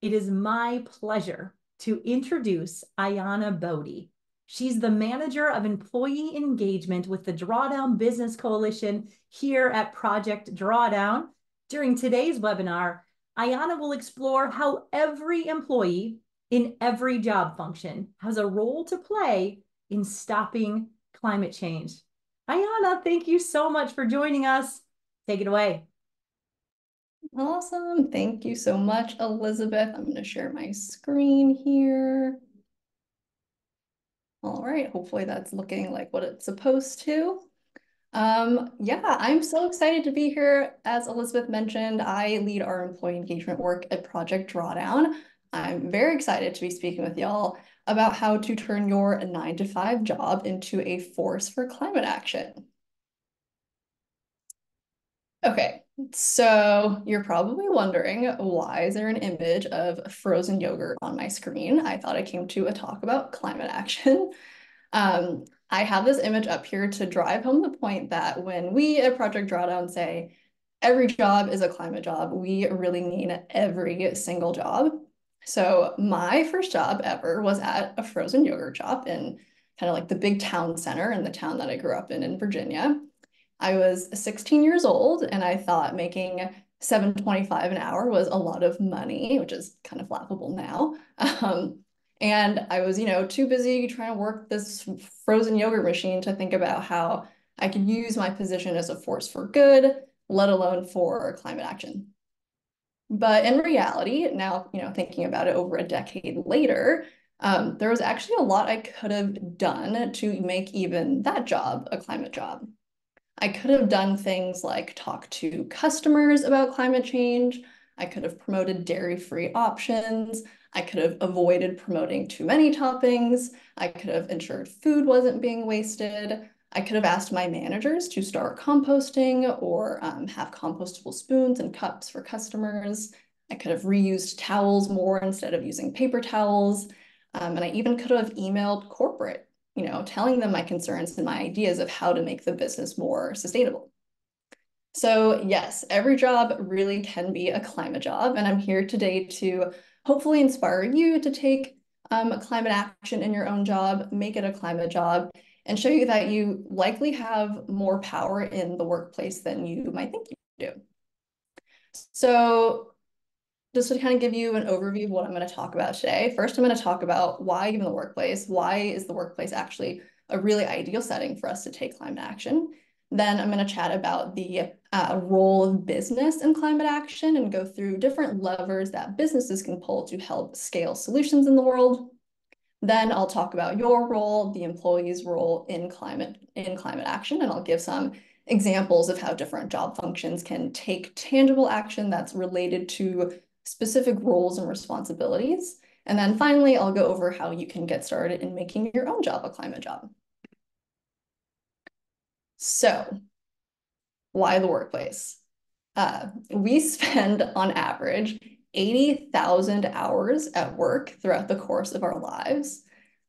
it is my pleasure to introduce Aiyana Bodi. She's the manager of employee engagement with the Drawdown Business Coalition here at Project Drawdown. During today's webinar, Aiyana will explore how every employee in every job function has a role to play in stopping climate change. Aiyana, thank you so much for joining us. Take it away. Awesome. Thank you so much, Elizabeth. I'm going to share my screen here. All right, hopefully that's looking like what it's supposed to. Um, yeah, I'm so excited to be here. As Elizabeth mentioned, I lead our employee engagement work at Project Drawdown. I'm very excited to be speaking with y'all about how to turn your nine to five job into a force for climate action. Okay, so you're probably wondering why is there an image of frozen yogurt on my screen? I thought I came to a talk about climate action. Um, I have this image up here to drive home the point that when we at Project Drawdown say every job is a climate job, we really mean every single job. So my first job ever was at a frozen yogurt shop in kind of like the big town center in the town that I grew up in in Virginia. I was 16 years old and I thought making 725 an hour was a lot of money, which is kind of laughable now. Um, and I was, you know, too busy trying to work this frozen yogurt machine to think about how I could use my position as a force for good, let alone for climate action. But in reality, now, you know, thinking about it over a decade later, um, there was actually a lot I could have done to make even that job a climate job. I could have done things like talk to customers about climate change. I could have promoted dairy-free options. I could have avoided promoting too many toppings. I could have ensured food wasn't being wasted. I could have asked my managers to start composting or um, have compostable spoons and cups for customers. I could have reused towels more instead of using paper towels. Um, and I even could have emailed corporate you know, telling them my concerns and my ideas of how to make the business more sustainable. So yes, every job really can be a climate job. And I'm here today to hopefully inspire you to take um, climate action in your own job, make it a climate job, and show you that you likely have more power in the workplace than you might think you do. So just to kind of give you an overview of what I'm going to talk about today. First, I'm going to talk about why even the workplace, why is the workplace actually a really ideal setting for us to take climate action. Then I'm going to chat about the uh, role of business in climate action and go through different levers that businesses can pull to help scale solutions in the world. Then I'll talk about your role, the employee's role in climate in climate action, and I'll give some examples of how different job functions can take tangible action that's related to specific roles and responsibilities. And then finally, I'll go over how you can get started in making your own job a climate job. So why the workplace? Uh, we spend on average 80,000 hours at work throughout the course of our lives.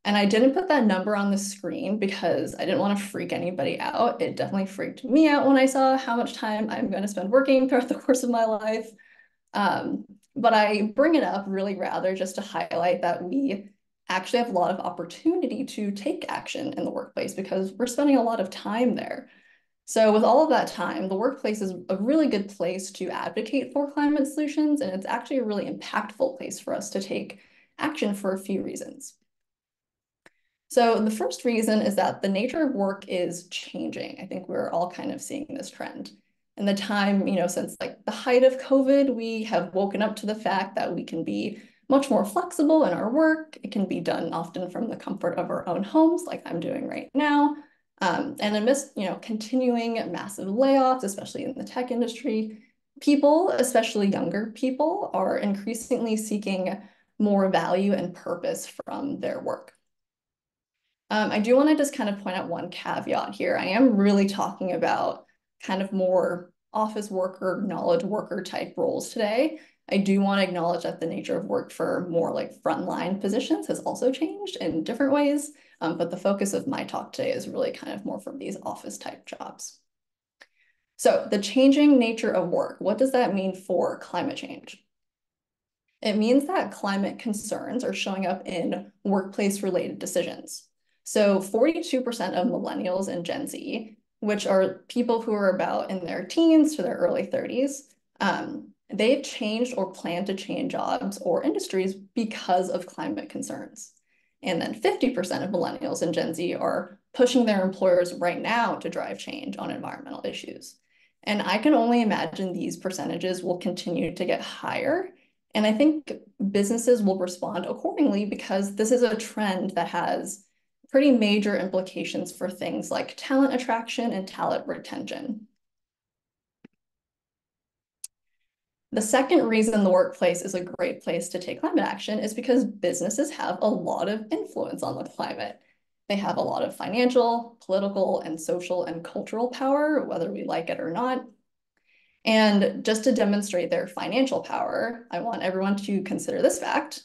And I didn't put that number on the screen because I didn't want to freak anybody out. It definitely freaked me out when I saw how much time I'm going to spend working throughout the course of my life. Um, but I bring it up really rather just to highlight that we actually have a lot of opportunity to take action in the workplace because we're spending a lot of time there. So with all of that time, the workplace is a really good place to advocate for climate solutions, and it's actually a really impactful place for us to take action for a few reasons. So the first reason is that the nature of work is changing. I think we're all kind of seeing this trend in the time, you know, since like the height of COVID, we have woken up to the fact that we can be much more flexible in our work. It can be done often from the comfort of our own homes, like I'm doing right now. Um, and amidst, you know, continuing massive layoffs, especially in the tech industry, people, especially younger people, are increasingly seeking more value and purpose from their work. Um, I do want to just kind of point out one caveat here. I am really talking about kind of more office worker, knowledge worker type roles today. I do want to acknowledge that the nature of work for more like frontline positions has also changed in different ways. Um, but the focus of my talk today is really kind of more from these office type jobs. So the changing nature of work, what does that mean for climate change? It means that climate concerns are showing up in workplace related decisions. So 42% of millennials and Gen Z, which are people who are about in their teens to their early 30s, um, they've changed or plan to change jobs or industries because of climate concerns. And then 50% of millennials and Gen Z are pushing their employers right now to drive change on environmental issues. And I can only imagine these percentages will continue to get higher. And I think businesses will respond accordingly because this is a trend that has pretty major implications for things like talent attraction and talent retention. The second reason the workplace is a great place to take climate action is because businesses have a lot of influence on the climate. They have a lot of financial, political, and social and cultural power, whether we like it or not. And just to demonstrate their financial power, I want everyone to consider this fact.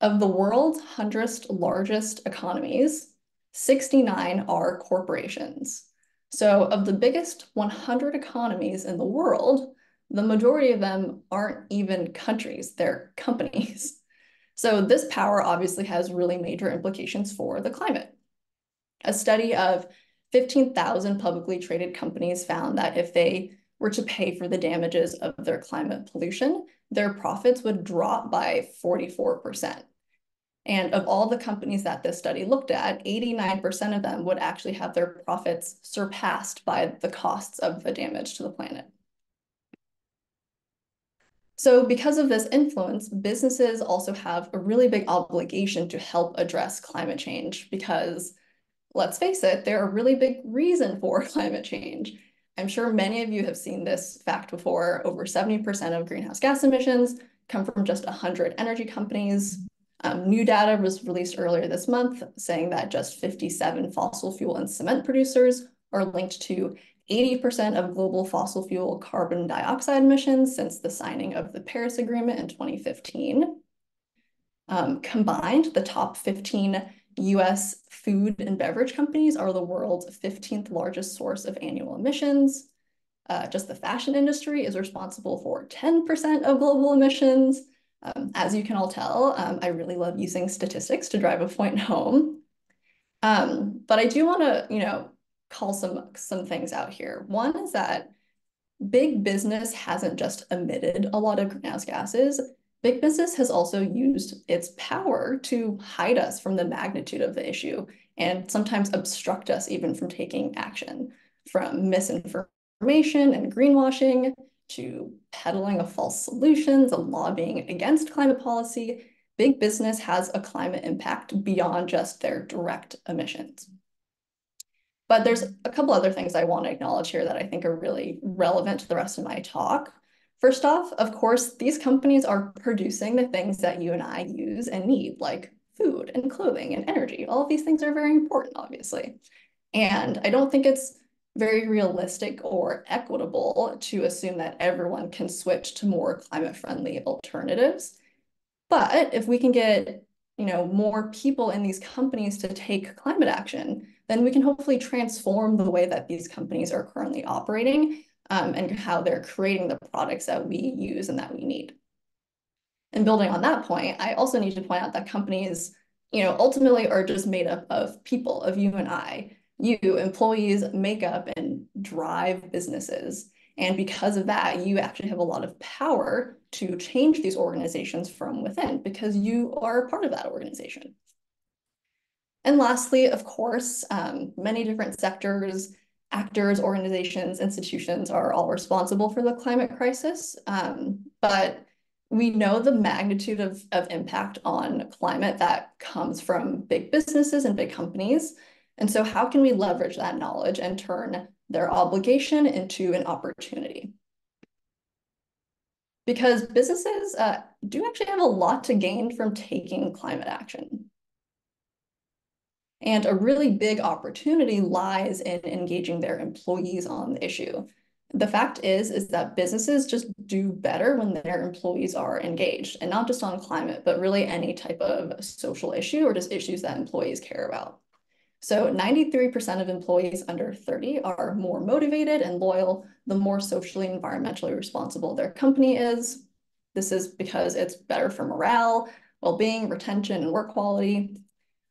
Of the world's 100 largest economies, 69 are corporations. So of the biggest 100 economies in the world, the majority of them aren't even countries, they're companies. So this power obviously has really major implications for the climate. A study of 15,000 publicly traded companies found that if they were to pay for the damages of their climate pollution, their profits would drop by 44%. And of all the companies that this study looked at, 89% of them would actually have their profits surpassed by the costs of the damage to the planet. So because of this influence, businesses also have a really big obligation to help address climate change because let's face it, they're a really big reason for climate change. I'm sure many of you have seen this fact before. Over 70% of greenhouse gas emissions come from just 100 energy companies. Um, new data was released earlier this month saying that just 57 fossil fuel and cement producers are linked to 80% of global fossil fuel carbon dioxide emissions since the signing of the Paris Agreement in 2015. Um, combined, the top 15 US food and beverage companies are the world's 15th largest source of annual emissions. Uh, just the fashion industry is responsible for 10% of global emissions. Um, as you can all tell, um, I really love using statistics to drive a point home. Um, but I do want to, you know, call some some things out here. One is that big business hasn't just emitted a lot of greenhouse gases. Big business has also used its power to hide us from the magnitude of the issue and sometimes obstruct us even from taking action, from misinformation and greenwashing to peddling of false solutions and lobbying against climate policy. Big business has a climate impact beyond just their direct emissions. But there's a couple other things I want to acknowledge here that I think are really relevant to the rest of my talk. First off, of course, these companies are producing the things that you and I use and need, like food and clothing and energy. All of these things are very important, obviously. And I don't think it's very realistic or equitable to assume that everyone can switch to more climate-friendly alternatives. But if we can get you know, more people in these companies to take climate action, then we can hopefully transform the way that these companies are currently operating um, and how they're creating the products that we use and that we need. And building on that point, I also need to point out that companies, you know, ultimately are just made up of people, of you and I. You, employees, make up and drive businesses. And because of that, you actually have a lot of power to change these organizations from within because you are part of that organization. And lastly, of course, um, many different sectors, actors, organizations, institutions are all responsible for the climate crisis. Um, but we know the magnitude of, of impact on climate that comes from big businesses and big companies. And so how can we leverage that knowledge and turn their obligation into an opportunity? Because businesses uh, do actually have a lot to gain from taking climate action. And a really big opportunity lies in engaging their employees on the issue. The fact is, is that businesses just do better when their employees are engaged and not just on climate, but really any type of social issue or just issues that employees care about. So 93% of employees under 30 are more motivated and loyal the more socially and environmentally responsible their company is. This is because it's better for morale, well-being, retention, and work quality.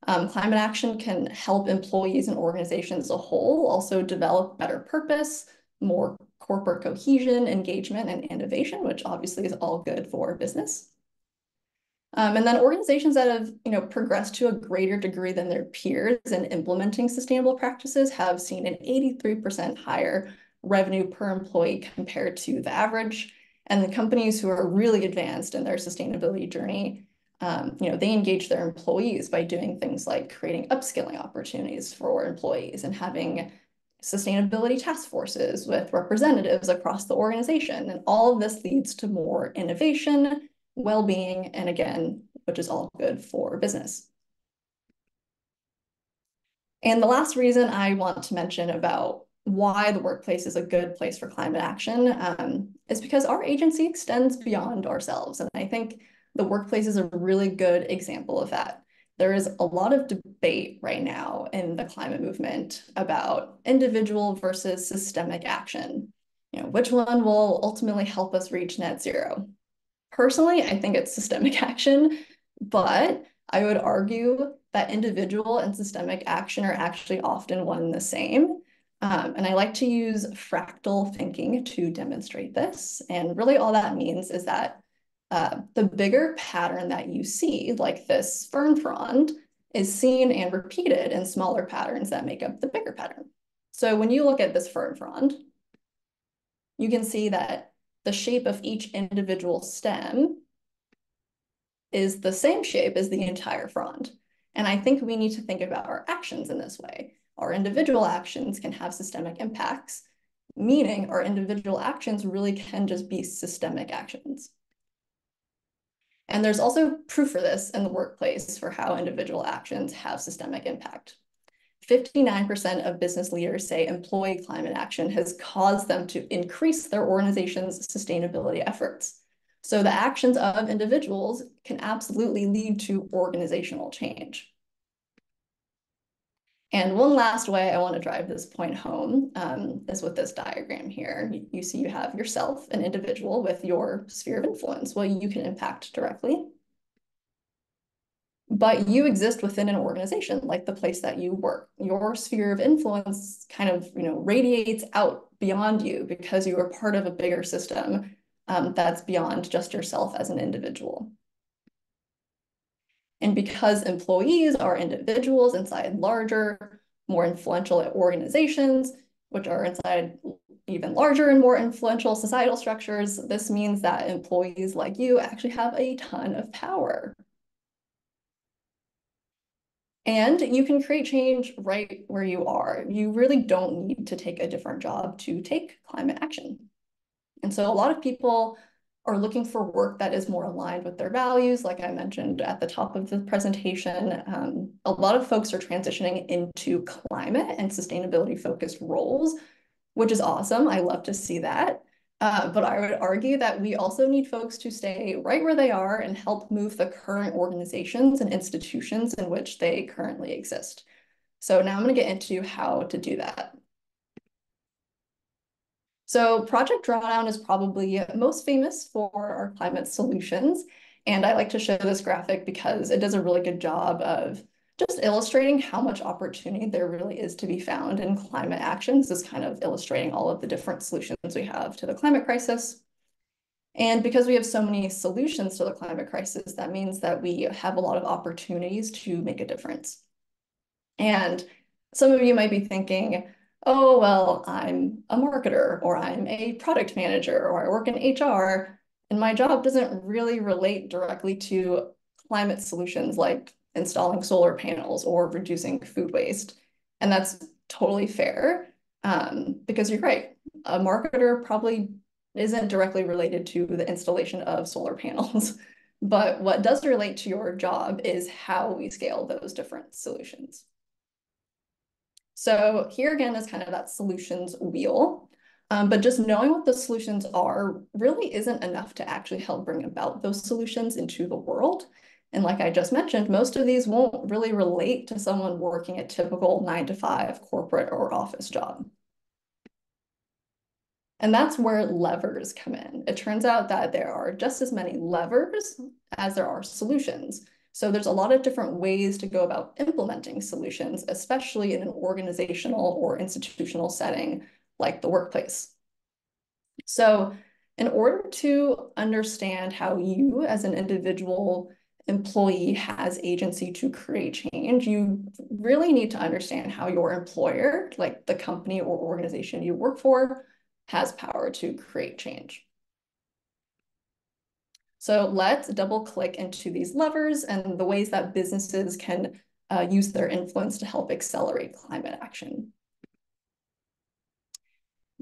Um, climate action can help employees and organizations as a whole also develop better purpose, more corporate cohesion, engagement, and innovation, which obviously is all good for business. Um, and then organizations that have you know, progressed to a greater degree than their peers in implementing sustainable practices have seen an 83% higher revenue per employee compared to the average. And the companies who are really advanced in their sustainability journey, um, you know, they engage their employees by doing things like creating upskilling opportunities for employees and having sustainability task forces with representatives across the organization. And all of this leads to more innovation, well-being, and again, which is all good for business. And the last reason I want to mention about why the workplace is a good place for climate action um, is because our agency extends beyond ourselves. And I think the workplace is a really good example of that. There is a lot of debate right now in the climate movement about individual versus systemic action. You know, which one will ultimately help us reach net zero? Personally, I think it's systemic action, but I would argue that individual and systemic action are actually often one and the same. Um, and I like to use fractal thinking to demonstrate this. And really all that means is that uh, the bigger pattern that you see, like this fern frond, is seen and repeated in smaller patterns that make up the bigger pattern. So when you look at this fern frond, you can see that the shape of each individual stem is the same shape as the entire frond. And I think we need to think about our actions in this way our individual actions can have systemic impacts, meaning our individual actions really can just be systemic actions. And there's also proof for this in the workplace for how individual actions have systemic impact. 59% of business leaders say employee climate action has caused them to increase their organization's sustainability efforts. So the actions of individuals can absolutely lead to organizational change. And one last way I want to drive this point home um, is with this diagram here. You, see you have yourself, an individual with your sphere of influence, what you can impact directly. But you exist within an organization, like the place that you work. Your sphere of influence kind of you know, radiates out beyond you because you are part of a bigger system um, that's beyond just yourself as an individual. And because employees are individuals inside larger, more influential organizations, which are inside even larger and more influential societal structures, this means that employees like you actually have a ton of power. And you can create change right where you are. You really don't need to take a different job to take climate action. And so a lot of people are looking for work that is more aligned with their values, like I mentioned at the top of the presentation. Um, a lot of folks are transitioning into climate and sustainability focused roles, which is awesome. I love to see that. Uh, but I would argue that we also need folks to stay right where they are and help move the current organizations and institutions in which they currently exist. So now I'm going to get into how to do that. So Project Drawdown is probably most famous for our climate solutions. And I like to show this graphic because it does a really good job of just illustrating how much opportunity there really is to be found in climate action. This is kind of illustrating all of the different solutions we have to the climate crisis. And because we have so many solutions to the climate crisis, that means that we have a lot of opportunities to make a difference. And some of you might be thinking, oh, well, I'm a marketer or I'm a product manager or I work in HR and my job doesn't really relate directly to climate solutions like installing solar panels or reducing food waste. And that's totally fair um, because you're right. A marketer probably isn't directly related to the installation of solar panels. But what does relate to your job is how we scale those different solutions. So here again is kind of that solutions wheel. Um, but just knowing what the solutions are really isn't enough to actually help bring about those solutions into the world. And like I just mentioned, most of these won't really relate to someone working a typical nine to five corporate or office job. And that's where levers come in. It turns out that there are just as many levers as there are solutions. So there's a lot of different ways to go about implementing solutions, especially in an organizational or institutional setting like the workplace. So in order to understand how you as an individual employee has agency to create change, you really need to understand how your employer, like the company or organization you work for, has power to create change. So let's double click into these levers and the ways that businesses can uh, use their influence to help accelerate climate action.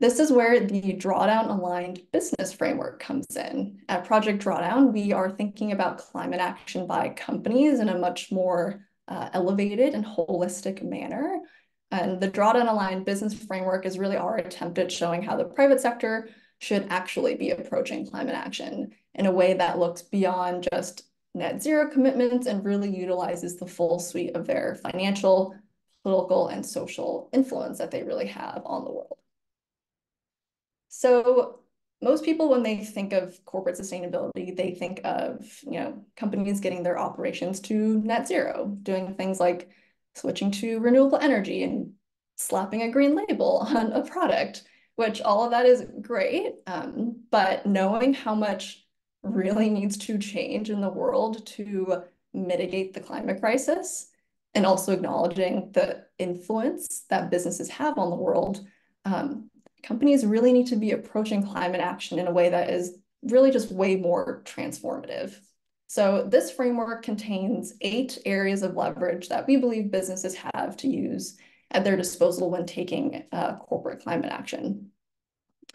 This is where the drawdown aligned business framework comes in. At Project Drawdown, we are thinking about climate action by companies in a much more uh, elevated and holistic manner. And the drawdown aligned business framework is really our attempt at showing how the private sector should actually be approaching climate action in a way that looks beyond just net zero commitments and really utilizes the full suite of their financial, political, and social influence that they really have on the world. So most people, when they think of corporate sustainability, they think of you know companies getting their operations to net zero, doing things like switching to renewable energy and slapping a green label on a product, which all of that is great. Um, but knowing how much really needs to change in the world to mitigate the climate crisis and also acknowledging the influence that businesses have on the world um, companies really need to be approaching climate action in a way that is really just way more transformative. So this framework contains eight areas of leverage that we believe businesses have to use at their disposal when taking uh, corporate climate action.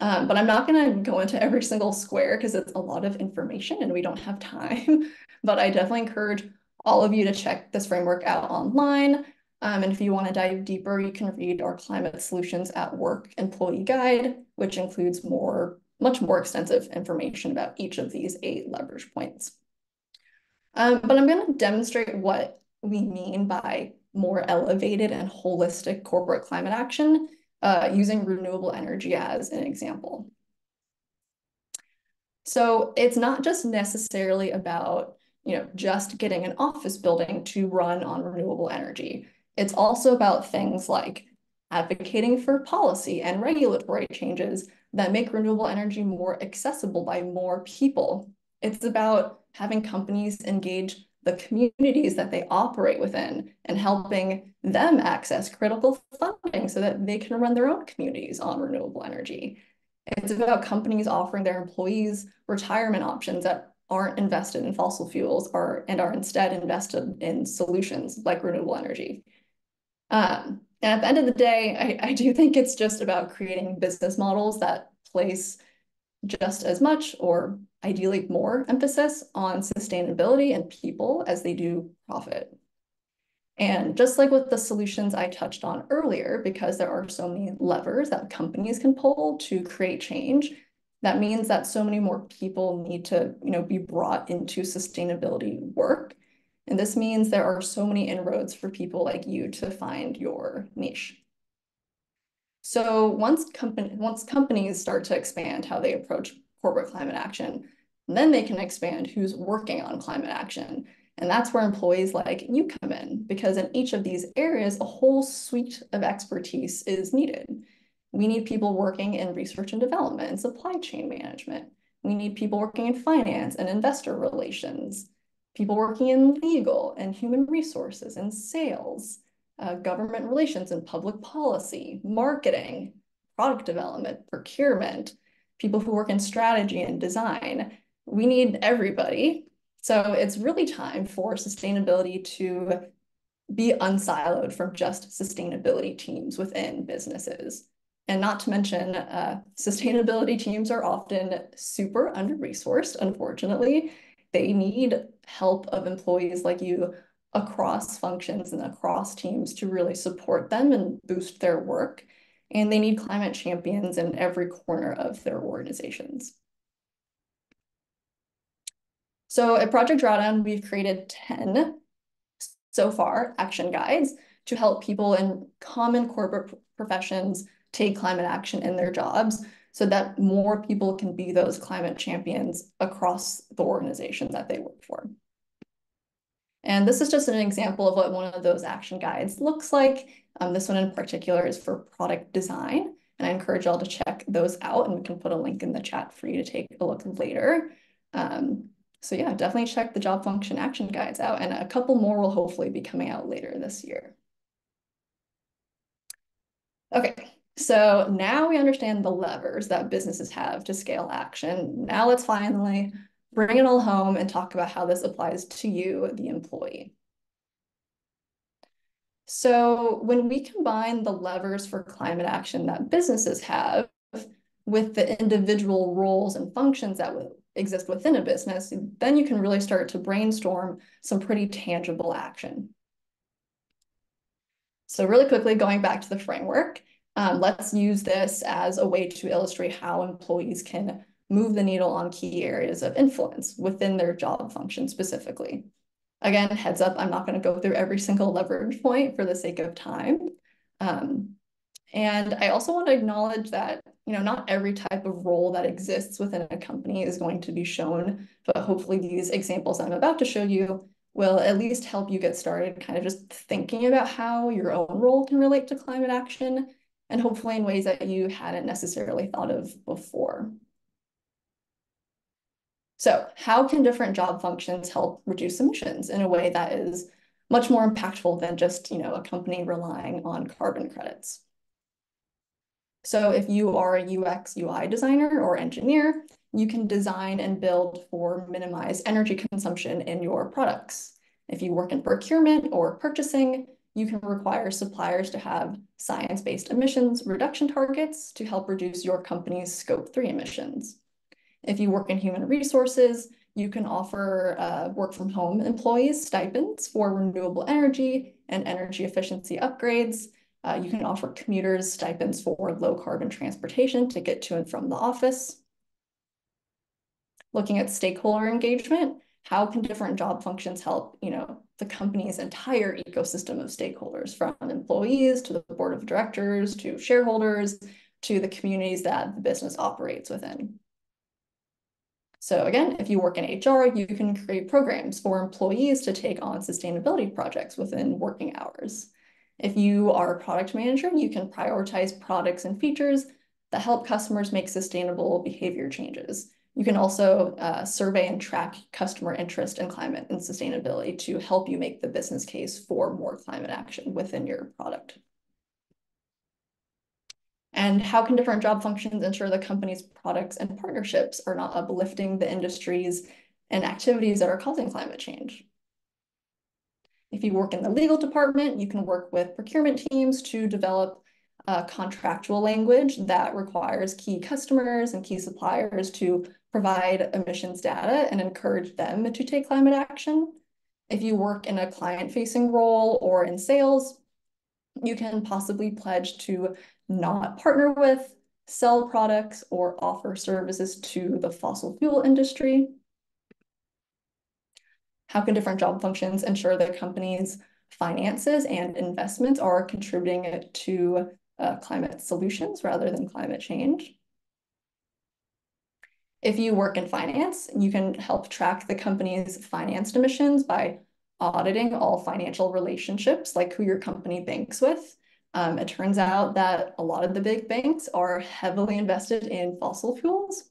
Um, but I'm not going to go into every single square because it's a lot of information and we don't have time. but I definitely encourage all of you to check this framework out online. Um, and if you want to dive deeper, you can read our Climate Solutions at Work Employee Guide, which includes more, much more extensive information about each of these eight leverage points. Um, but I'm going to demonstrate what we mean by more elevated and holistic corporate climate action uh, using renewable energy as an example. So it's not just necessarily about you know, just getting an office building to run on renewable energy. It's also about things like advocating for policy and regulatory changes that make renewable energy more accessible by more people. It's about having companies engage the communities that they operate within and helping them access critical funding so that they can run their own communities on renewable energy. It's about companies offering their employees retirement options that aren't invested in fossil fuels or and are instead invested in solutions like renewable energy. Um, and at the end of the day, I, I do think it's just about creating business models that place just as much or ideally more emphasis on sustainability and people as they do profit. And just like with the solutions I touched on earlier, because there are so many levers that companies can pull to create change, that means that so many more people need to you know, be brought into sustainability work. And this means there are so many inroads for people like you to find your niche. So once, company, once companies start to expand how they approach corporate climate action, then they can expand who's working on climate action. And that's where employees like you come in, because in each of these areas, a whole suite of expertise is needed. We need people working in research and development and supply chain management. We need people working in finance and investor relations people working in legal and human resources and sales, uh, government relations and public policy, marketing, product development, procurement, people who work in strategy and design. We need everybody. So it's really time for sustainability to be unsiloed from just sustainability teams within businesses. And not to mention, uh, sustainability teams are often super under-resourced, unfortunately, they need help of employees like you across functions and across teams to really support them and boost their work. And they need climate champions in every corner of their organizations. So at Project Drawdown, we've created 10 so far action guides to help people in common corporate professions take climate action in their jobs so that more people can be those climate champions across the organization that they work for. And this is just an example of what one of those action guides looks like. Um, this one in particular is for product design. And I encourage y'all to check those out and we can put a link in the chat for you to take a look later. Um, so yeah, definitely check the job function action guides out and a couple more will hopefully be coming out later this year. Okay, so now we understand the levers that businesses have to scale action. Now let's finally bring it all home and talk about how this applies to you, the employee. So when we combine the levers for climate action that businesses have with the individual roles and functions that exist within a business, then you can really start to brainstorm some pretty tangible action. So really quickly, going back to the framework, um, let's use this as a way to illustrate how employees can move the needle on key areas of influence within their job function specifically. Again, heads up, I'm not going to go through every single leverage point for the sake of time. Um, and I also want to acknowledge that, you know, not every type of role that exists within a company is going to be shown, but hopefully these examples I'm about to show you will at least help you get started kind of just thinking about how your own role can relate to climate action and hopefully in ways that you hadn't necessarily thought of before. So how can different job functions help reduce emissions in a way that is much more impactful than just, you know, a company relying on carbon credits? So if you are a UX UI designer or engineer, you can design and build for minimized energy consumption in your products. If you work in procurement or purchasing, you can require suppliers to have science-based emissions reduction targets to help reduce your company's scope three emissions. If you work in human resources, you can offer uh, work from home employees stipends for renewable energy and energy efficiency upgrades. Uh, you can offer commuters stipends for low carbon transportation to get to and from the office. Looking at stakeholder engagement, how can different job functions help, you know, the company's entire ecosystem of stakeholders from employees to the board of directors to shareholders to the communities that the business operates within. So again, if you work in HR, you can create programs for employees to take on sustainability projects within working hours. If you are a product manager, you can prioritize products and features that help customers make sustainable behavior changes. You can also uh, survey and track customer interest in climate and sustainability to help you make the business case for more climate action within your product. And how can different job functions ensure the company's products and partnerships are not uplifting the industries and activities that are causing climate change? If you work in the legal department, you can work with procurement teams to develop a contractual language that requires key customers and key suppliers to provide emissions data and encourage them to take climate action. If you work in a client-facing role or in sales, you can possibly pledge to not partner with, sell products, or offer services to the fossil fuel industry? How can different job functions ensure the company's finances and investments are contributing to uh, climate solutions rather than climate change? If you work in finance, you can help track the company's financed emissions by auditing all financial relationships, like who your company banks with, um, it turns out that a lot of the big banks are heavily invested in fossil fuels.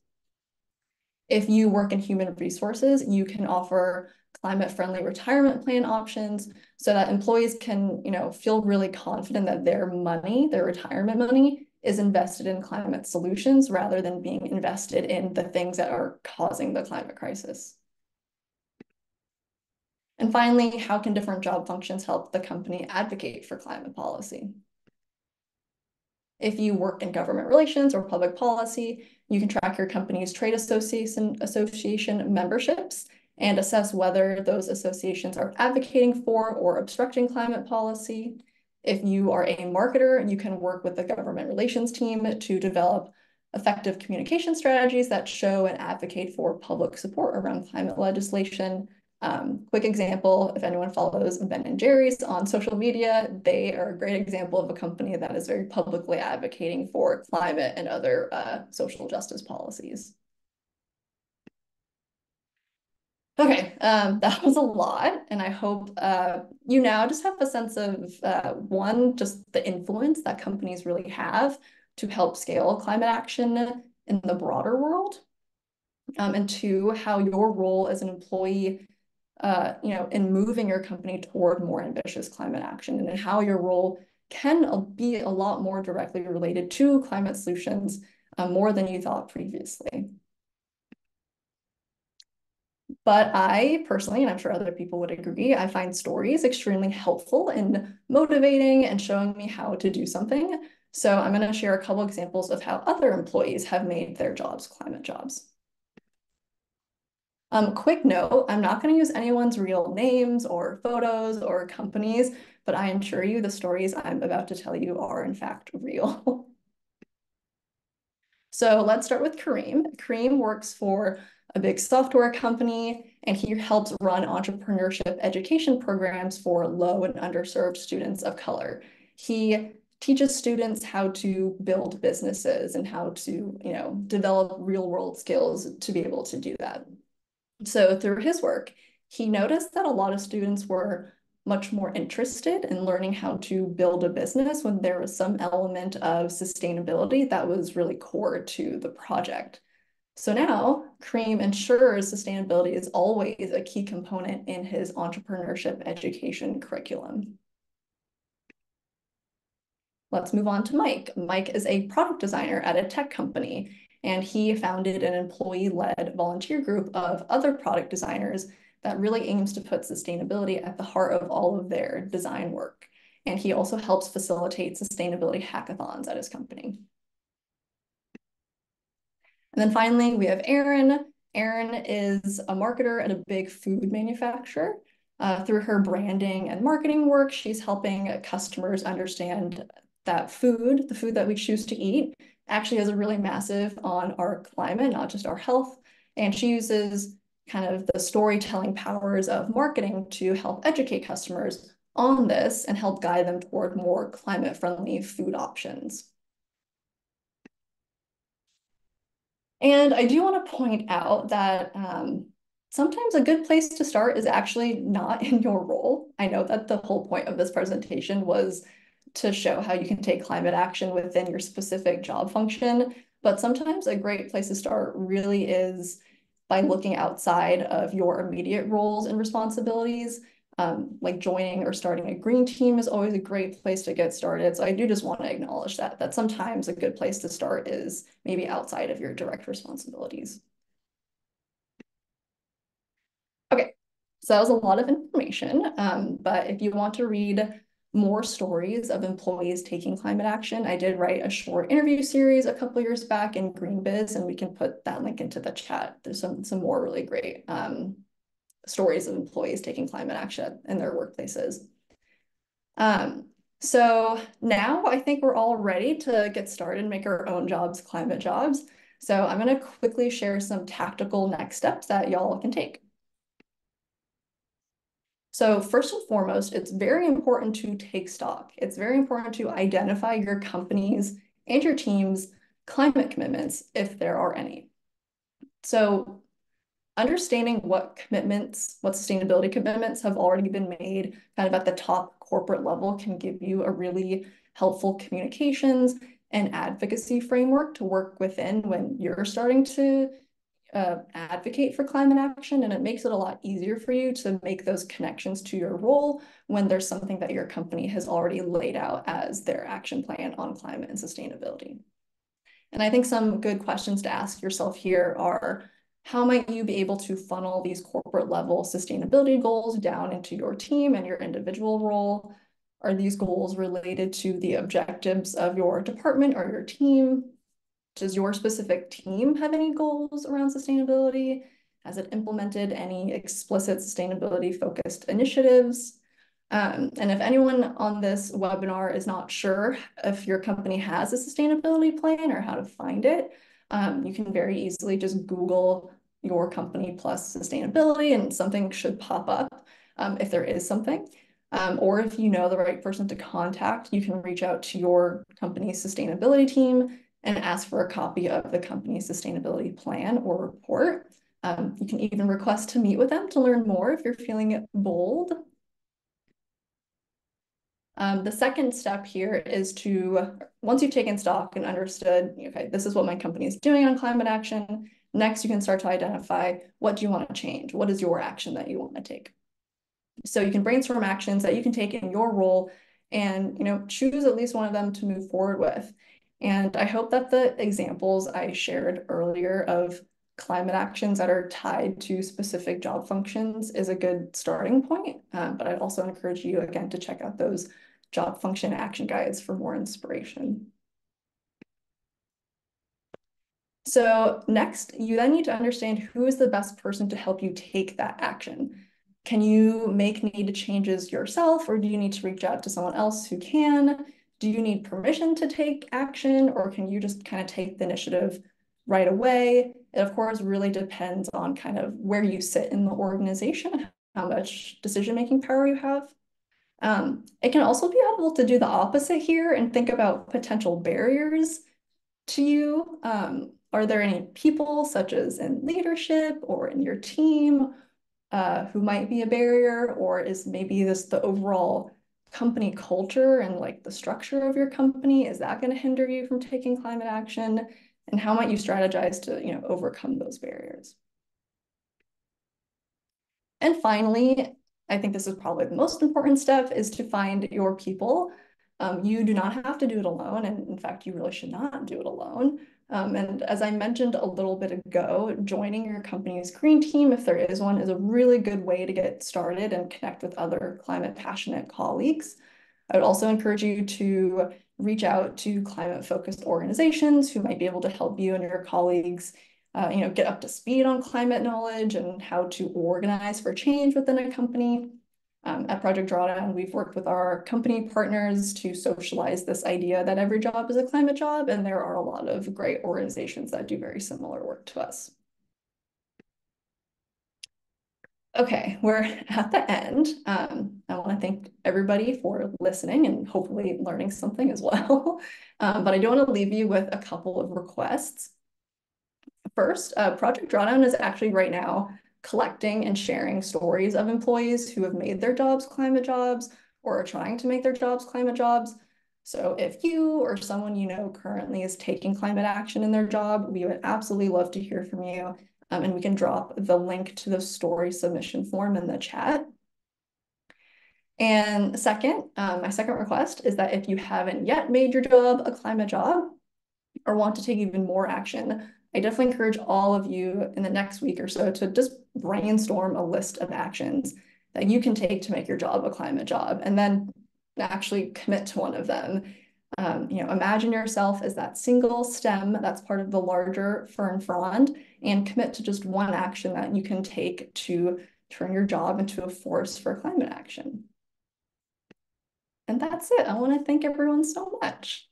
If you work in human resources, you can offer climate-friendly retirement plan options so that employees can, you know, feel really confident that their money, their retirement money, is invested in climate solutions rather than being invested in the things that are causing the climate crisis. And finally, how can different job functions help the company advocate for climate policy? If you work in government relations or public policy, you can track your company's trade association, association memberships and assess whether those associations are advocating for or obstructing climate policy. If you are a marketer, you can work with the government relations team to develop effective communication strategies that show and advocate for public support around climate legislation. Um, quick example, if anyone follows Ben and Jerry's on social media, they are a great example of a company that is very publicly advocating for climate and other uh, social justice policies. Okay, um, that was a lot, and I hope uh, you now just have a sense of uh, one, just the influence that companies really have to help scale climate action in the broader world, um, and two, how your role as an employee uh, you know, in moving your company toward more ambitious climate action and how your role can be a lot more directly related to climate solutions uh, more than you thought previously. But I personally, and I'm sure other people would agree, I find stories extremely helpful in motivating and showing me how to do something. So I'm going to share a couple examples of how other employees have made their jobs climate jobs. Um, quick note, I'm not going to use anyone's real names or photos or companies, but I assure you the stories I'm about to tell you are in fact real. so let's start with Kareem. Kareem works for a big software company, and he helps run entrepreneurship education programs for low and underserved students of color. He teaches students how to build businesses and how to, you know, develop real world skills to be able to do that. So through his work, he noticed that a lot of students were much more interested in learning how to build a business when there was some element of sustainability that was really core to the project. So now Kareem ensures sustainability is always a key component in his entrepreneurship education curriculum. Let's move on to Mike. Mike is a product designer at a tech company, and he founded an employee-led volunteer group of other product designers that really aims to put sustainability at the heart of all of their design work. And he also helps facilitate sustainability hackathons at his company. And then finally, we have Erin. Erin is a marketer at a big food manufacturer. Uh, through her branding and marketing work, she's helping customers understand that food, the food that we choose to eat, actually has a really massive on our climate, not just our health. And she uses kind of the storytelling powers of marketing to help educate customers on this and help guide them toward more climate friendly food options. And I do want to point out that um, sometimes a good place to start is actually not in your role. I know that the whole point of this presentation was to show how you can take climate action within your specific job function. But sometimes a great place to start really is by looking outside of your immediate roles and responsibilities. Um, like joining or starting a green team is always a great place to get started. So I do just want to acknowledge that, that sometimes a good place to start is maybe outside of your direct responsibilities. Okay, so that was a lot of information, um, but if you want to read more stories of employees taking climate action. I did write a short interview series a couple years back in GreenBiz, and we can put that link into the chat. There's some, some more really great um, stories of employees taking climate action in their workplaces. Um, so now I think we're all ready to get started and make our own jobs climate jobs. So I'm going to quickly share some tactical next steps that y'all can take. So first and foremost, it's very important to take stock. It's very important to identify your company's and your team's climate commitments, if there are any. So understanding what commitments, what sustainability commitments have already been made kind of at the top corporate level can give you a really helpful communications and advocacy framework to work within when you're starting to uh, advocate for climate action and it makes it a lot easier for you to make those connections to your role when there's something that your company has already laid out as their action plan on climate and sustainability. And I think some good questions to ask yourself here are, how might you be able to funnel these corporate level sustainability goals down into your team and your individual role? Are these goals related to the objectives of your department or your team? Does your specific team have any goals around sustainability? Has it implemented any explicit sustainability focused initiatives? Um, and if anyone on this webinar is not sure if your company has a sustainability plan or how to find it, um, you can very easily just Google your company plus sustainability and something should pop up um, if there is something. Um, or if you know the right person to contact, you can reach out to your company's sustainability team and ask for a copy of the company's sustainability plan or report. Um, you can even request to meet with them to learn more if you're feeling bold. Um, the second step here is to, once you've taken stock and understood, okay, this is what my company is doing on climate action, next you can start to identify what do you want to change? What is your action that you want to take? So you can brainstorm actions that you can take in your role and you know choose at least one of them to move forward with. And I hope that the examples I shared earlier of climate actions that are tied to specific job functions is a good starting point. Um, but I'd also encourage you again to check out those job function action guides for more inspiration. So next, you then need to understand who is the best person to help you take that action. Can you make needed changes yourself, or do you need to reach out to someone else who can? Do you need permission to take action, or can you just kind of take the initiative right away? It, of course, really depends on kind of where you sit in the organization, how much decision-making power you have. Um, it can also be helpful to do the opposite here and think about potential barriers to you. Um, are there any people, such as in leadership or in your team, uh, who might be a barrier, or is maybe this the overall company culture and like the structure of your company? Is that going to hinder you from taking climate action? And how might you strategize to, you know, overcome those barriers? And finally, I think this is probably the most important step is to find your people. Um, you do not have to do it alone. And in fact, you really should not do it alone. Um, and as I mentioned a little bit ago, joining your company's green team, if there is one, is a really good way to get started and connect with other climate passionate colleagues. I would also encourage you to reach out to climate focused organizations who might be able to help you and your colleagues uh, you know, get up to speed on climate knowledge and how to organize for change within a company. Um, at Project Drawdown, we've worked with our company partners to socialize this idea that every job is a climate job, and there are a lot of great organizations that do very similar work to us. Okay, we're at the end. Um, I want to thank everybody for listening and hopefully learning something as well. um, but I do want to leave you with a couple of requests. First, uh, Project Drawdown is actually right now collecting and sharing stories of employees who have made their jobs climate jobs or are trying to make their jobs climate jobs. So if you or someone you know currently is taking climate action in their job, we would absolutely love to hear from you. Um, and we can drop the link to the story submission form in the chat. And second, um, my second request is that if you haven't yet made your job a climate job or want to take even more action, I definitely encourage all of you in the next week or so to just brainstorm a list of actions that you can take to make your job a climate job and then actually commit to one of them. Um, you know, imagine yourself as that single stem that's part of the larger fern frond and commit to just one action that you can take to turn your job into a force for climate action. And that's it. I want to thank everyone so much.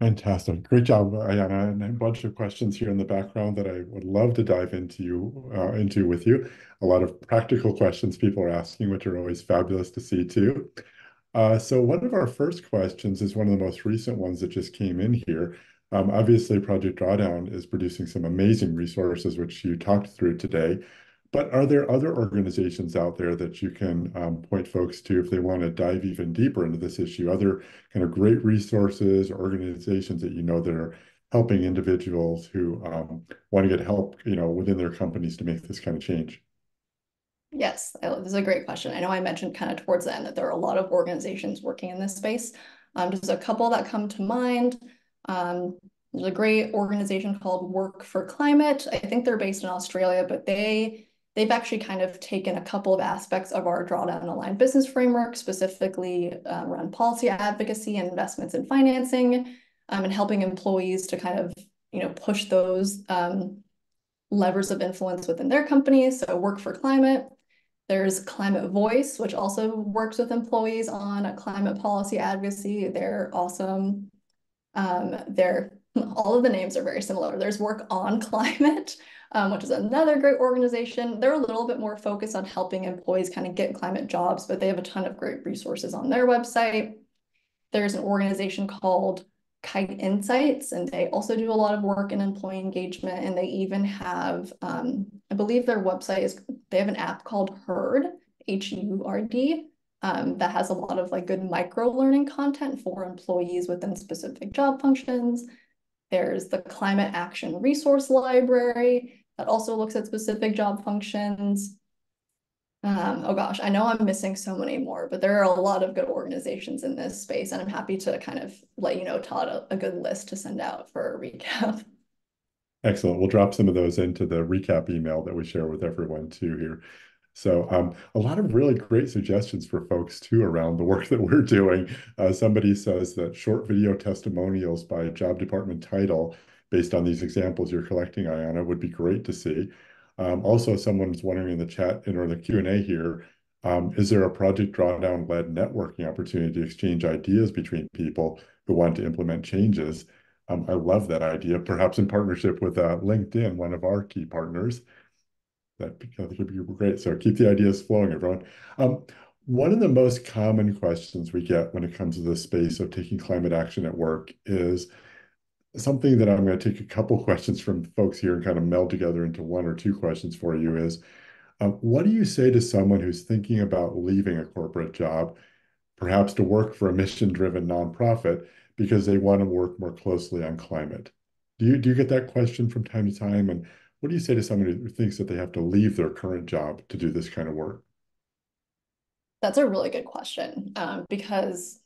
Fantastic. Great job, Aiyana. And a bunch of questions here in the background that I would love to dive into you uh, into with you. A lot of practical questions people are asking, which are always fabulous to see too. Uh, so one of our first questions is one of the most recent ones that just came in here. Um, obviously, Project Drawdown is producing some amazing resources, which you talked through today. But are there other organizations out there that you can um, point folks to if they want to dive even deeper into this issue? Other kind of great resources or organizations that you know that are helping individuals who um, want to get help, you know, within their companies to make this kind of change? Yes, this is a great question. I know I mentioned kind of towards the end that there are a lot of organizations working in this space. Um, just a couple that come to mind. Um, there's a great organization called Work for Climate. I think they're based in Australia, but they they've actually kind of taken a couple of aspects of our drawdown aligned business framework, specifically um, around policy advocacy and investments in financing, um, and helping employees to kind of you know push those um, levers of influence within their companies. So work for climate. There's Climate Voice, which also works with employees on climate policy advocacy. They're awesome. Um, they're all of the names are very similar. There's work on climate, um, which is another great organization. They're a little bit more focused on helping employees kind of get climate jobs, but they have a ton of great resources on their website. There's an organization called Kite Insights, and they also do a lot of work in employee engagement. And they even have, um, I believe their website is, they have an app called Hurd, H U R D, um, that has a lot of like good micro learning content for employees within specific job functions. There's the Climate Action Resource Library that also looks at specific job functions. Um, oh gosh, I know I'm missing so many more, but there are a lot of good organizations in this space, and I'm happy to kind of let you know, Todd, a, a good list to send out for a recap. Excellent. We'll drop some of those into the recap email that we share with everyone too here. So um, a lot of really great suggestions for folks too around the work that we're doing. Uh, somebody says that short video testimonials by job department title based on these examples you're collecting, Aiyana, would be great to see. Um, also, someone's wondering in the chat or the Q&A here, um, is there a project drawdown-led networking opportunity to exchange ideas between people who want to implement changes? Um, I love that idea, perhaps in partnership with uh, LinkedIn, one of our key partners that would be great. So keep the ideas flowing, everyone. Um, one of the most common questions we get when it comes to the space of taking climate action at work is something that I'm going to take a couple questions from folks here and kind of meld together into one or two questions for you is, um, what do you say to someone who's thinking about leaving a corporate job, perhaps to work for a mission-driven nonprofit because they want to work more closely on climate? Do you do you get that question from time to time? And what do you say to someone who thinks that they have to leave their current job to do this kind of work? That's a really good question um, because,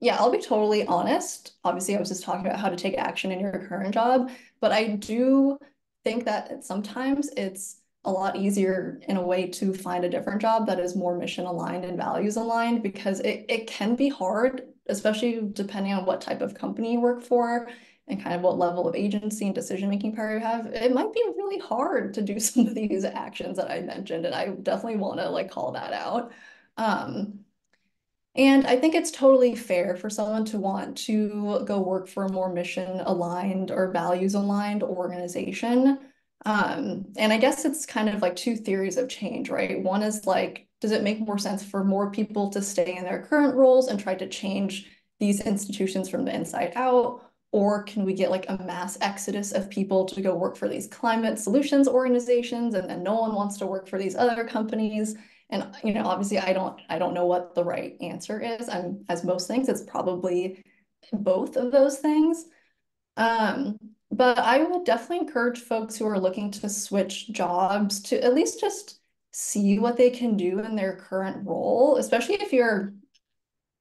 yeah, I'll be totally honest. Obviously, I was just talking about how to take action in your current job, but I do think that sometimes it's a lot easier in a way to find a different job that is more mission aligned and values aligned because it, it can be hard, especially depending on what type of company you work for and kind of what level of agency and decision making power you have, it might be really hard to do some of these actions that I mentioned. And I definitely want to like call that out. Um, and I think it's totally fair for someone to want to go work for a more mission aligned or values aligned organization. Um, and I guess it's kind of like two theories of change, right? One is like, does it make more sense for more people to stay in their current roles and try to change these institutions from the inside out? Or can we get like a mass exodus of people to go work for these climate solutions organizations and then no one wants to work for these other companies? And you know, obviously I don't I don't know what the right answer is. I'm as most things, it's probably both of those things. Um, but I would definitely encourage folks who are looking to switch jobs to at least just see what they can do in their current role, especially if you're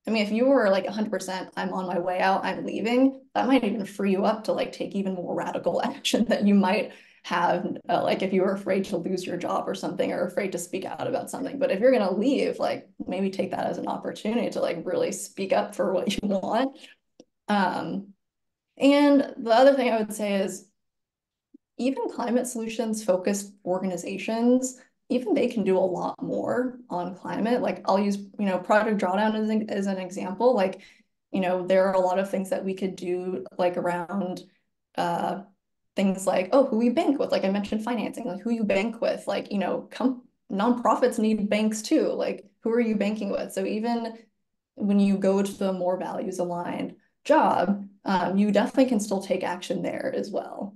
I mean, if you were like 100%, I'm on my way out, I'm leaving, that might even free you up to like take even more radical action that you might have, uh, like if you were afraid to lose your job or something, or afraid to speak out about something. But if you're going to leave, like maybe take that as an opportunity to like really speak up for what you want. Um, and the other thing I would say is even climate solutions focused organizations even they can do a lot more on climate. Like I'll use, you know, Project Drawdown as an, as an example. Like, you know, there are a lot of things that we could do like around uh, things like, oh, who you bank with. Like I mentioned financing, like who you bank with. Like, you know, com nonprofits need banks too. Like who are you banking with? So even when you go to the more values aligned job, um, you definitely can still take action there as well.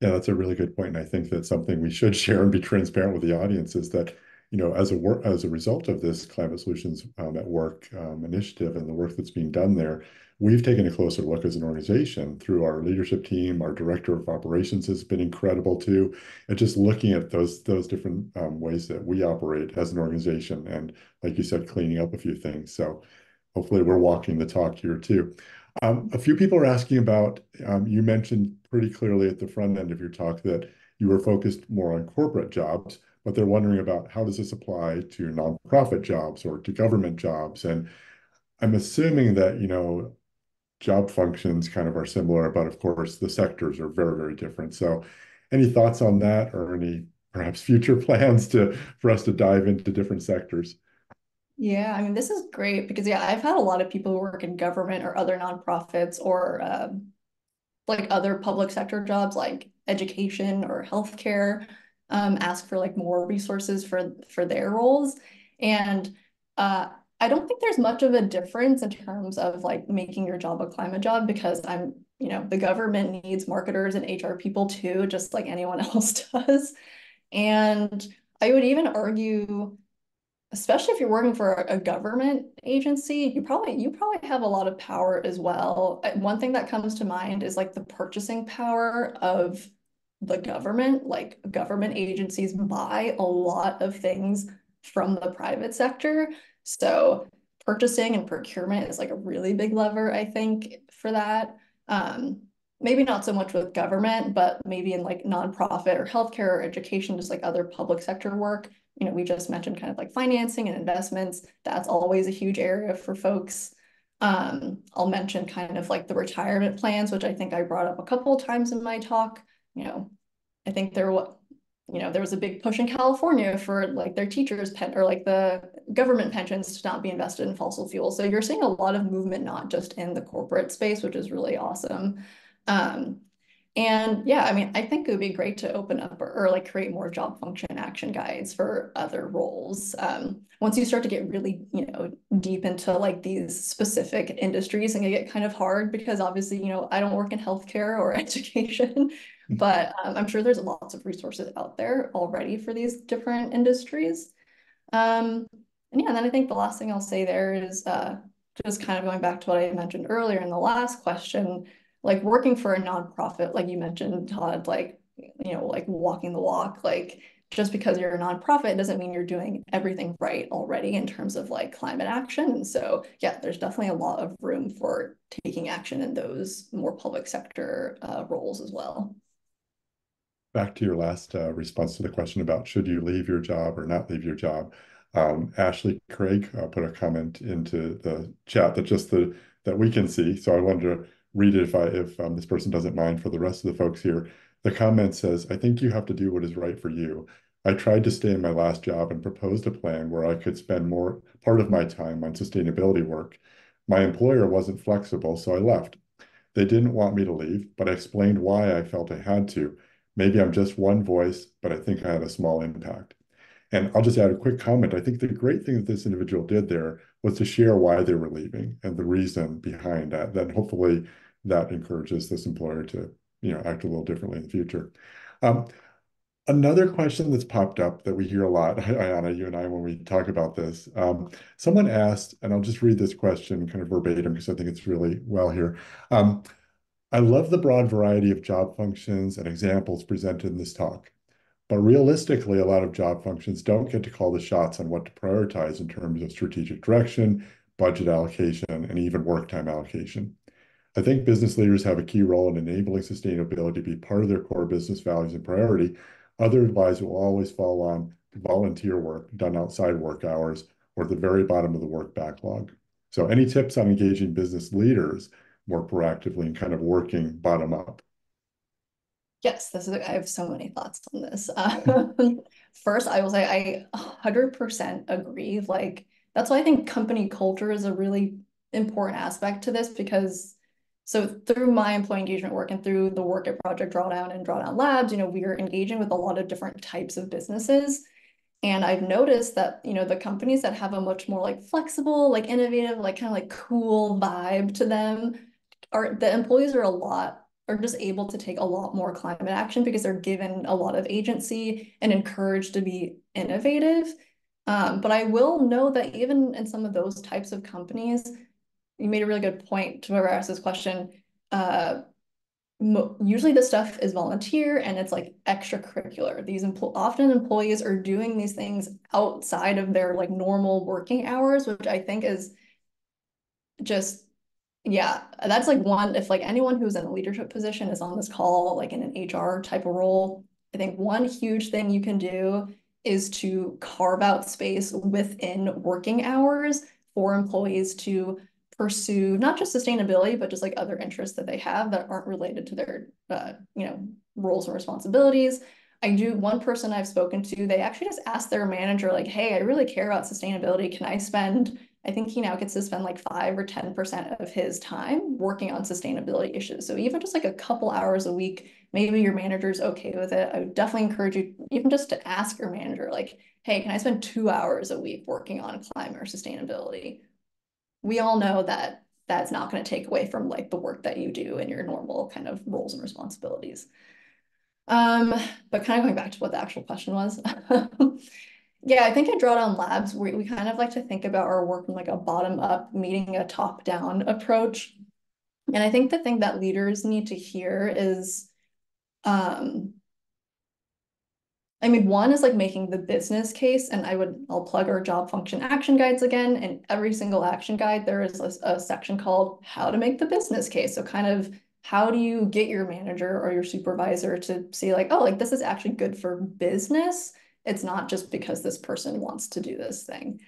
Yeah, that's a really good point. And I think that's something we should share and be transparent with the audience is that, you know, as a work as a result of this Climate Solutions um, at Work um, initiative and the work that's being done there, we've taken a closer look as an organization through our leadership team. Our director of operations has been incredible too, and just looking at those those different um, ways that we operate as an organization, and like you said, cleaning up a few things. So hopefully, we're walking the talk here too. Um, a few people are asking about, um, you mentioned pretty clearly at the front end of your talk that you were focused more on corporate jobs, but they're wondering about how does this apply to nonprofit jobs or to government jobs? And I'm assuming that, you know, job functions kind of are similar, but of course the sectors are very, very different. So any thoughts on that or any perhaps future plans to for us to dive into different sectors? Yeah, I mean, this is great because yeah, I've had a lot of people who work in government or other nonprofits or um, like other public sector jobs like education or healthcare um, ask for like more resources for for their roles. And uh, I don't think there's much of a difference in terms of like making your job a climate job because I'm, you know, the government needs marketers and HR people too, just like anyone else does. And I would even argue especially if you're working for a government agency, you probably you probably have a lot of power as well. One thing that comes to mind is like the purchasing power of the government. Like government agencies buy a lot of things from the private sector. So purchasing and procurement is like a really big lever, I think, for that. Um, maybe not so much with government, but maybe in like nonprofit or healthcare or education, just like other public sector work you know, we just mentioned kind of like financing and investments. That's always a huge area for folks. Um, I'll mention kind of like the retirement plans, which I think I brought up a couple of times in my talk. You know, I think there you know, there was a big push in California for like their teachers' pen or like the government pensions to not be invested in fossil fuels. So you're seeing a lot of movement, not just in the corporate space, which is really awesome. Um, and yeah, I mean, I think it would be great to open up or, or like create more job function action guides for other roles. Um, once you start to get really, you know, deep into like these specific industries and it get kind of hard because obviously, you know, I don't work in healthcare or education. But um, I'm sure there's lots of resources out there already for these different industries. Um, and yeah, and then I think the last thing I'll say there is uh, just kind of going back to what I mentioned earlier in the last question, like working for a nonprofit, like you mentioned, Todd, like, you know, like walking the walk, like just because you're a nonprofit doesn't mean you're doing everything right already in terms of like climate action. And so, yeah, there's definitely a lot of room for taking action in those more public sector uh, roles as well. Back to your last uh, response to the question about should you leave your job or not leave your job. Um, Ashley Craig uh, put a comment into the chat that just the that we can see. So I wanted to read it if I if um, this person doesn't mind for the rest of the folks here. The comment says, I think you have to do what is right for you. I tried to stay in my last job and proposed a plan where I could spend more part of my time on sustainability work. My employer wasn't flexible, so I left. They didn't want me to leave, but I explained why I felt I had to. Maybe I'm just one voice, but I think I had a small impact. And I'll just add a quick comment. I think the great thing that this individual did there was to share why they were leaving and the reason behind that. Then hopefully that encourages this employer to you know act a little differently in the future. Um, another question that's popped up that we hear a lot, Aiyana, you and I, when we talk about this, um, someone asked, and I'll just read this question kind of verbatim because I think it's really well here. Um, I love the broad variety of job functions and examples presented in this talk. But realistically, a lot of job functions don't get to call the shots on what to prioritize in terms of strategic direction, budget allocation, and even work time allocation. I think business leaders have a key role in enabling sustainability to be part of their core business values and priority. Otherwise, it will always fall on volunteer work done outside work hours or at the very bottom of the work backlog. So any tips on engaging business leaders more proactively and kind of working bottom up? Yes, this is, I have so many thoughts on this. Um, first, I will say I 100% agree. Like, that's why I think company culture is a really important aspect to this because so through my employee engagement work and through the work at Project Drawdown and Drawdown Labs, you know, we are engaging with a lot of different types of businesses. And I've noticed that, you know, the companies that have a much more like flexible, like innovative, like kind of like cool vibe to them are the employees are a lot are just able to take a lot more climate action because they're given a lot of agency and encouraged to be innovative. Um, but I will know that even in some of those types of companies, you made a really good point to whoever asked this question. Uh, usually this stuff is volunteer and it's like extracurricular. These empl often employees are doing these things outside of their like normal working hours, which I think is just yeah, that's like one, if like anyone who's in a leadership position is on this call, like in an HR type of role, I think one huge thing you can do is to carve out space within working hours for employees to pursue not just sustainability, but just like other interests that they have that aren't related to their, uh, you know, roles and responsibilities. I do one person I've spoken to, they actually just asked their manager, like, hey, I really care about sustainability. Can I spend, I think he now gets to spend like five or 10% of his time working on sustainability issues. So even just like a couple hours a week, maybe your manager's okay with it. I would definitely encourage you even just to ask your manager, like, hey, can I spend two hours a week working on climate or sustainability? We all know that that's not going to take away from like the work that you do and your normal kind of roles and responsibilities. Um, but kind of going back to what the actual question was. yeah, I think at Drawdown Labs, we, we kind of like to think about our work in like a bottom up, meeting a top down approach. And I think the thing that leaders need to hear is, um, I mean, one is like making the business case, and I would, I'll plug our job function action guides again. And every single action guide, there is a, a section called how to make the business case. So kind of how do you get your manager or your supervisor to see like, oh, like this is actually good for business. It's not just because this person wants to do this thing.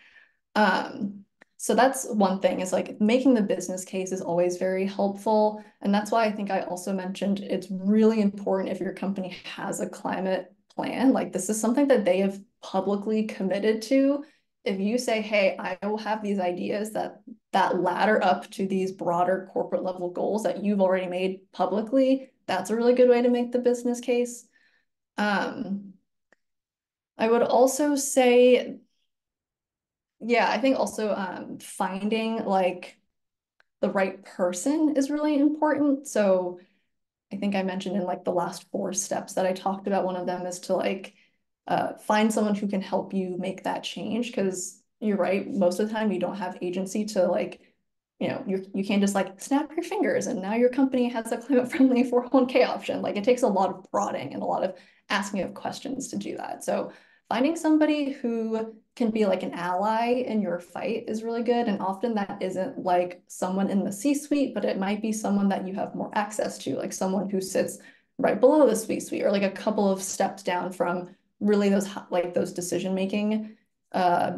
Um, so that's one thing is like making the business case is always very helpful. And that's why I think I also mentioned it's really important if your company has a climate plan, like this is something that they have publicly committed to if you say, hey, I will have these ideas that that ladder up to these broader corporate level goals that you've already made publicly, that's a really good way to make the business case. Um, I would also say, yeah, I think also um, finding like the right person is really important. So I think I mentioned in like the last four steps that I talked about, one of them is to like uh, find someone who can help you make that change because you're right most of the time you don't have agency to like you know you you can't just like snap your fingers and now your company has a climate friendly 401k option like it takes a lot of prodding and a lot of asking of questions to do that so finding somebody who can be like an ally in your fight is really good and often that isn't like someone in the c suite but it might be someone that you have more access to like someone who sits right below the c suite or like a couple of steps down from really those like those decision making uh,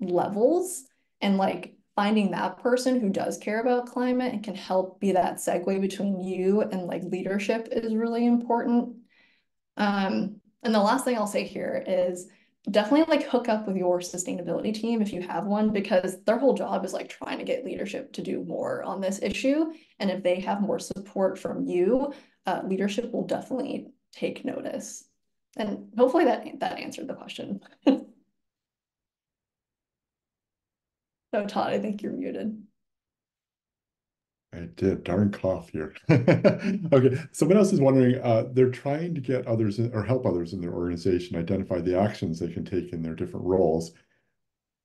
levels and like finding that person who does care about climate and can help be that segue between you and like leadership is really important. Um, and the last thing I'll say here is definitely like hook up with your sustainability team if you have one, because their whole job is like trying to get leadership to do more on this issue. And if they have more support from you, uh, leadership will definitely take notice. And hopefully that that answered the question. so Todd, I think you're muted. I did, darn cough here. okay, someone else is wondering, uh, they're trying to get others in, or help others in their organization identify the actions they can take in their different roles.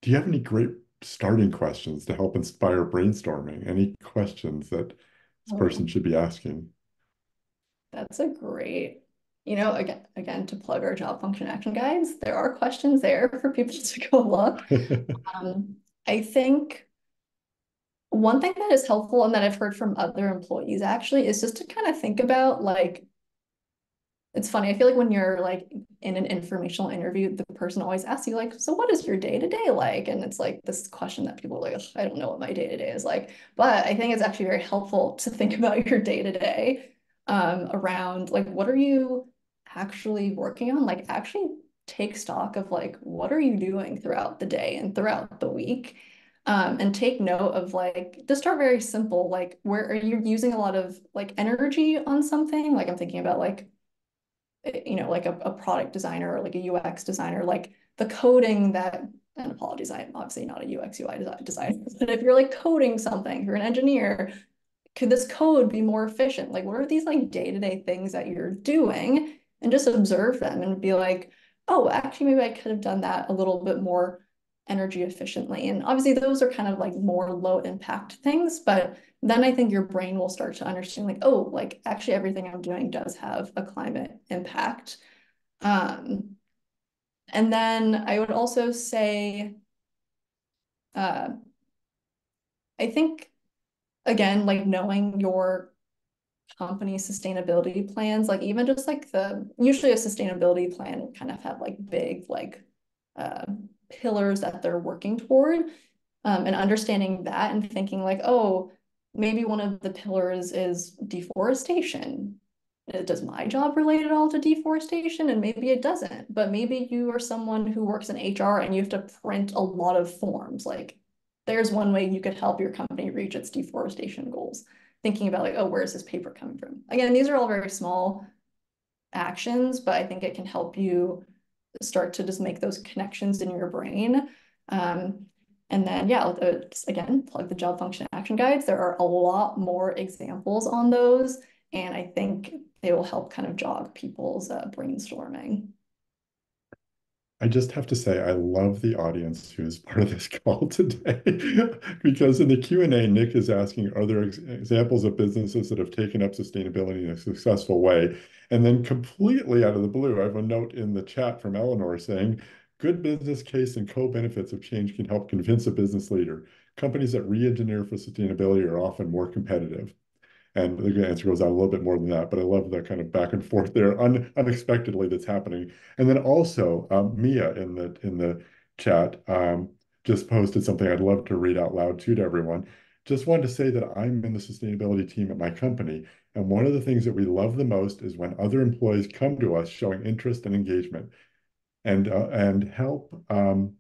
Do you have any great starting questions to help inspire brainstorming? Any questions that this oh. person should be asking? That's a great you know, again, again, to plug our job function action guides, there are questions there for people to go look. um, I think one thing that is helpful and that I've heard from other employees actually is just to kind of think about like, it's funny. I feel like when you're like in an informational interview, the person always asks you like, so what is your day to day like? And it's like this question that people are like, I don't know what my day to day is like. But I think it's actually very helpful to think about your day to day around like, what are you actually working on, like actually take stock of like, what are you doing throughout the day and throughout the week? Um, and take note of like, just start very simple, like where are you using a lot of like energy on something? Like I'm thinking about like, eh, you know, like a, a product designer or like a UX designer, like the coding that and apologies, I'm obviously not a UX UI designer, but if you're like coding something, you're an engineer, could this code be more efficient? Like, what are these like day-to-day -day things that you're doing and just observe them and be like, oh, actually, maybe I could have done that a little bit more energy efficiently. And obviously, those are kind of like more low impact things. But then I think your brain will start to understand, like, oh, like actually, everything I'm doing does have a climate impact. Um, and then I would also say, uh, I think, again, like knowing your company sustainability plans, like even just like the, usually a sustainability plan kind of have like big like uh, pillars that they're working toward um, and understanding that and thinking like, oh, maybe one of the pillars is deforestation. does my job relate at all to deforestation? And maybe it doesn't, but maybe you are someone who works in HR and you have to print a lot of forms. Like there's one way you could help your company reach its deforestation goals. Thinking about like, oh, where's this paper coming from? Again, these are all very small actions, but I think it can help you start to just make those connections in your brain. Um, and then, yeah, again, plug the job function action guides. There are a lot more examples on those. And I think they will help kind of jog people's uh, brainstorming. I just have to say, I love the audience who is part of this call today, because in the Q&A, Nick is asking, are there ex examples of businesses that have taken up sustainability in a successful way? And then completely out of the blue, I have a note in the chat from Eleanor saying, good business case and co-benefits of change can help convince a business leader. Companies that re-engineer for sustainability are often more competitive. And the answer goes out a little bit more than that, but I love the kind of back and forth there un, unexpectedly that's happening. And then also um, Mia in the in the chat um, just posted something I'd love to read out loud too to everyone. Just wanted to say that I'm in the sustainability team at my company, and one of the things that we love the most is when other employees come to us showing interest and engagement, and uh, and help um,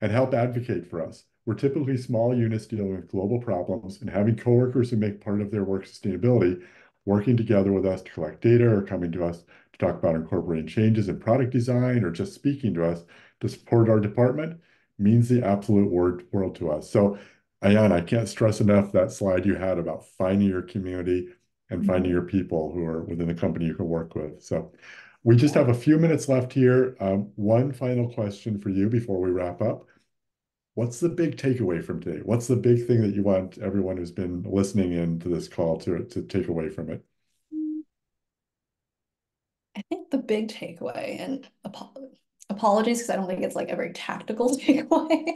and help advocate for us. We're typically small units dealing with global problems, and having coworkers who make part of their work sustainability, working together with us to collect data or coming to us to talk about incorporating changes in product design or just speaking to us to support our department means the absolute word, world to us. So, Ayan, I can't stress enough that slide you had about finding your community and finding mm-hmm. your people who are within the company you can work with. So, we just have a few minutes left here. Um, one final question for you before we wrap up. What's the big takeaway from today? What's the big thing that you want everyone who's been listening in to this call to, to take away from it? I think the big takeaway, and ap apologies because I don't think it's like a very tactical takeaway,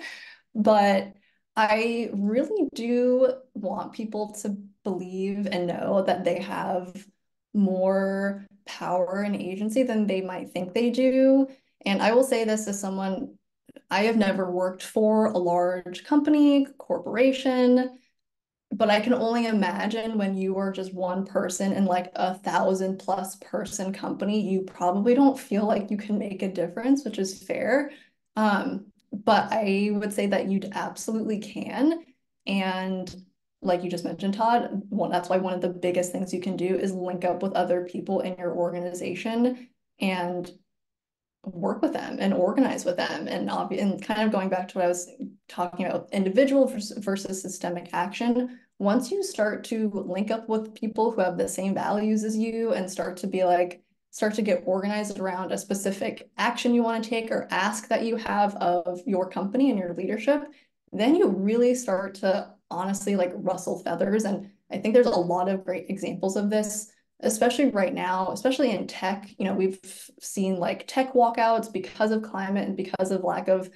but I really do want people to believe and know that they have more power and agency than they might think they do. And I will say this as someone I have never worked for a large company, corporation, but I can only imagine when you are just one person in like a thousand plus person company, you probably don't feel like you can make a difference, which is fair. Um, but I would say that you absolutely can. And like you just mentioned, Todd, well, that's why one of the biggest things you can do is link up with other people in your organization and work with them and organize with them. And and kind of going back to what I was talking about individual versus systemic action once you start to link up with people who have the same values as you and start to be like start to get organized around a specific action you want to take or ask that you have of your company and your leadership then you really start to honestly like rustle feathers. And I think there's a lot of great examples of this especially right now, especially in tech, you know, we've seen like tech walkouts because of climate and because of lack of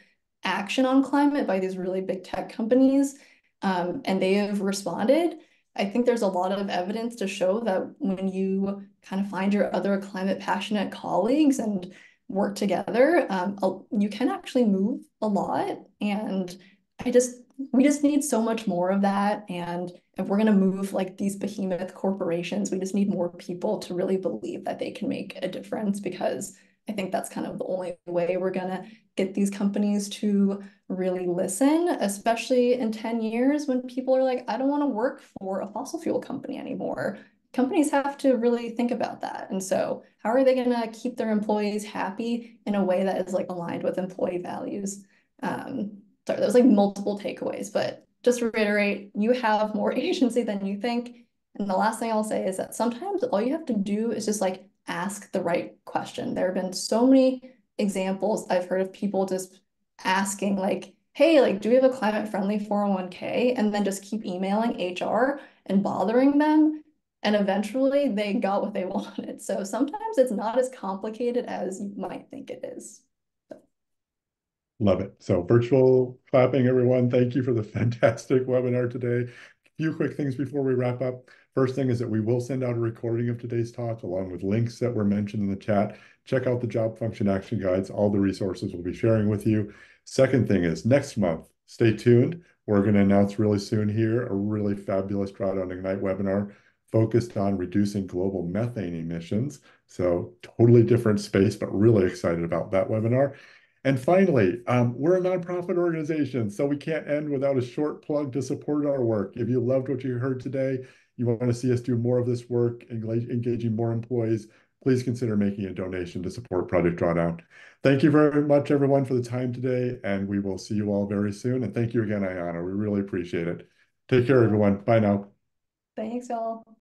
action on climate by these really big tech companies. Um, and they have responded. I think there's a lot of evidence to show that when you kind of find your other climate passionate colleagues and work together, um, you can actually move a lot. And I just, we just need so much more of that. And if we're going to move like these behemoth corporations, we just need more people to really believe that they can make a difference because I think that's kind of the only way we're going to get these companies to really listen, especially in 10 years when people are like, I don't want to work for a fossil fuel company anymore. Companies have to really think about that. And so, how are they going to keep their employees happy in a way that is like aligned with employee values? Um, sorry, there's like multiple takeaways, but just reiterate, you have more agency than you think. And the last thing I'll say is that sometimes all you have to do is just like ask the right question. There have been so many examples I've heard of people just asking like, hey, like, do we have a climate friendly 401k? And then just keep emailing HR and bothering them. And eventually they got what they wanted. So sometimes it's not as complicated as you might think it is. Love it. So virtual clapping, everyone. Thank you for the fantastic webinar today. A few quick things before we wrap up. First thing is that we will send out a recording of today's talk along with links that were mentioned in the chat. Check out the job function action guides. All the resources we'll be sharing with you. Second thing is next month, stay tuned. We're going to announce really soon here a really fabulous Drawdown Ignite webinar focused on reducing global methane emissions. So totally different space, but really excited about that webinar. And finally, um, we're a nonprofit organization, so we can't end without a short plug to support our work. If you loved what you heard today, you want to see us do more of this work, engaging more employees, please consider making a donation to support Project Drawdown. Thank you very much, everyone, for the time today, and we will see you all very soon. And thank you again, Aiyana. We really appreciate it. Take care, everyone. Bye now. Thanks, y'all.